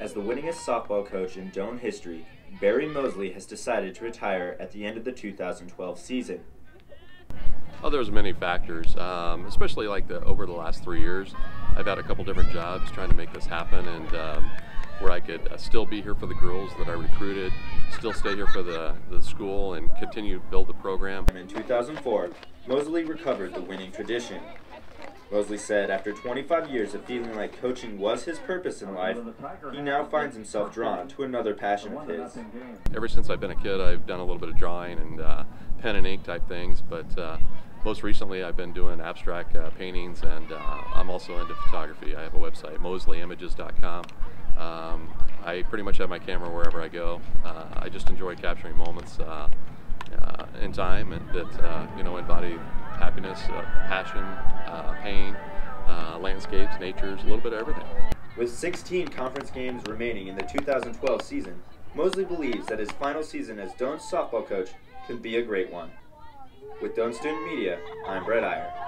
As the winningest softball coach in Doane history, Barry Mosley has decided to retire at the end of the 2012 season. Oh, there's many factors, um, especially like the over the last three years. I've had a couple different jobs trying to make this happen, and um, where I could uh, still be here for the girls that I recruited, still stay here for the, the school, and continue to build the program. In 2004, Mosley recovered the winning tradition. Mosley said after 25 years of feeling like coaching was his purpose in life, he now finds himself drawn to another passion of his. Ever since I've been a kid, I've done a little bit of drawing and uh, pen and ink type things, but uh, most recently I've been doing abstract uh, paintings and uh, I'm also into photography. I have a website, mosleyimages.com. Um, I pretty much have my camera wherever I go. Uh, I just enjoy capturing moments uh, in time and that you know embody happiness, passion, uh, pain, uh, landscapes, natures, a little bit of everything. With 16 conference games remaining in the 2012 season, Mosley believes that his final season as Doane's softball coach can be a great one. With Doane Student Media, I'm Brett Eyer.